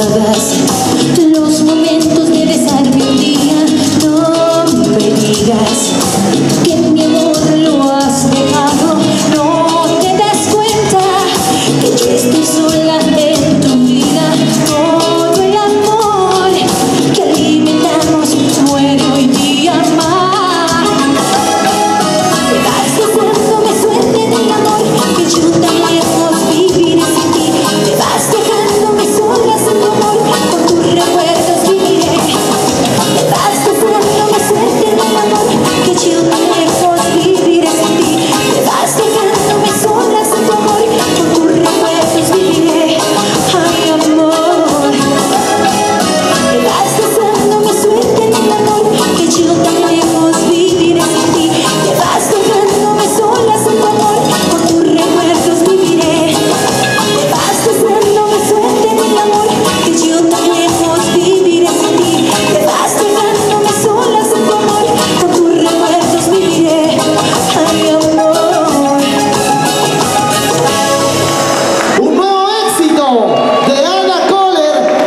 Los momentos de besarme un día No me digas.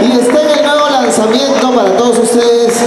y les tengo el nuevo lanzamiento para todos ustedes